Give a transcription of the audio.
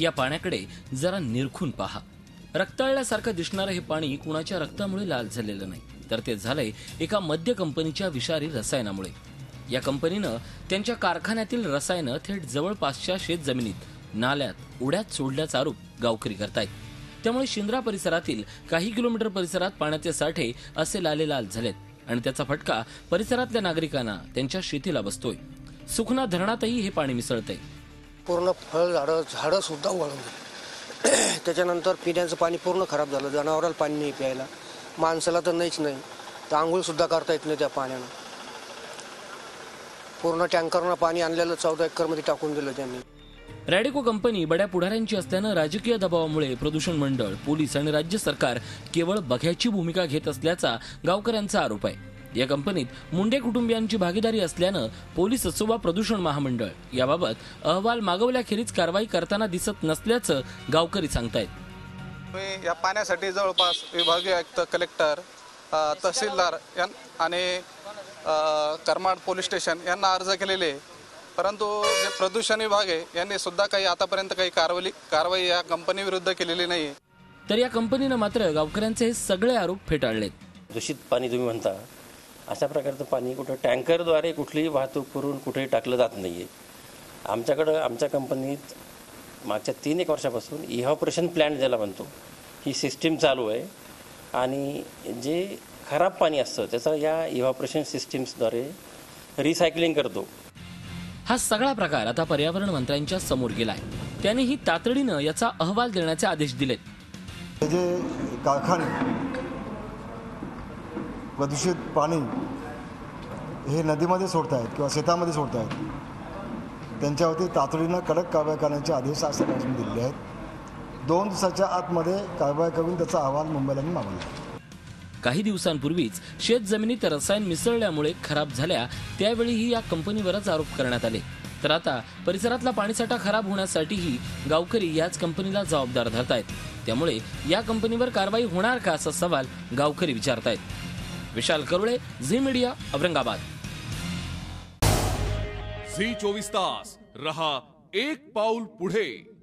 या पाण्याकडे जरा निरखून पहा. रक्ताळल्यासारखं दिसणारं हे पाणी कुणाच्या रक्तामुळे लाल झालेलं नाही तर ते झालंय एका मद्य कंपनीच्या विषारी रसायनामुळे. या कंपनीनं त्यांच्या कारखान्यातील रसायनं थेट जवळपासच्या शेत जमिनीत नाल्यात उड्यात सोडल्याचा आरोप गावकरी करतायत. त्यामुळे शिंद्रा परिसरातील काही किलोमीटर परिसरात पाण्याचे साठे असे लाले लाल झालेत आणि त्याचा फटका परिसरातल्या नागरिकांना त्यांच्या शेतीला बसतोय. सुखना धरणातही हे पाणी मिसळतंय. पूर्ण फळ झाडं झाडं सुद्धा वाळून गेली. त्याच्यानंतर पिण्याचं पाणी पूर्ण खराब झालं. जनावराला पाणी नाही प्यायला. माणसाला तर नाहीच नाही. तर आंघोळसुद्धा करता येत नाही त्या पाण्यानं. पूर्ण टँकरनं पाणी आणलेलं चौदा एकरमध्ये टाकून दिलं त्यांनी. रॅडिको कंपनी बड्या पुढाऱ्यांची असल्यानं राजकीय दबावामुळे प्रदूषण मंडळ पोलीस आणि राज्य सरकार केवळ बघ्याची भूमिका घेत असल्याचा गावकऱ्यांचा आरोप आहे. या कंपनीत मुंडे कुटुंबियांची भागीदारी असल्यानं पोलीस असो वा प्रदूषण महामंडळ याबाबत अहवाल मागवल्याखेरीज कारवाई करताना दिसत नसल्याचं गावकरी सांगतायत मी या पाण्यासाठी जवळपास विभागीय आयुक्त कलेक्टर तहसीलदार यां आणि करमाड पोलीस स्टेशन यांना अर्ज केलेले. परंतु जे प्रदूषण विभाग आहे यांनी सुद्धा काही आतापर्यंत काही कारवाई कारवाई या कंपनी विरुद्ध केलेली नाही. तर या कंपनीनं मात्र गावकऱ्यांचे हे सगळे आरोप फेटाळलेत दूषित पाणी तुम्ही म्हणता अशा प्रकारचं पाणी कुठं टँकरद्वारे कुठलीही वाहतूक करून कुठेही टाकलं जात नाही आहे आमच्याकडं आमच्या कंपनीत मागच्या तीन एक वर्षापासून इव्हॉपरेशन प्लॅन्ट ज्याला म्हणतो ही सिस्टीम चालू आहे. आणि जे खराब पाणी असतं त्याचं या इव्हॉपरेशन सिस्टीम्सद्वारे रिसायकलिंग करतो. हा सगळा प्रकार आता पर्यावरण मंत्र्यांच्या समोर गेलाय. त्यांनीही तातडीनं याचा अहवाल देण्याचे आदेश दिलेत. हे जे कारखाने प्रदूषित पाणी हे नदीमध्ये सोडतायत किंवा शेतामध्ये सोडतायत. त्यांच्यावरती तातडीनं कडक कारवाई करण्याचे आदेश आज दिलेले आहेत. दोन दिवसाच्या आतमध्ये कारवाई करून त्याचा अहवाल मुंबईला मागवला काही दिवसांपूर्वीच शेत जमिनीत रसायन मिसळल्यामुळे खराब झाल्या त्यावेळीही या कंपनीवरच आरोप करण्यात आले. तर आता परिसरातला पाणीसाठा खराब होण्यासाठीही गावकरी याच कंपनीला जबाबदार धरतायत. त्यामुळे या कंपनीवर कारवाई होणार का असा सवाल गावकरी विचारतायत. विशाल करुळे झी मीडिया औरंगाबाद. झी चोवीस तास रहा एक पाऊल पुढे.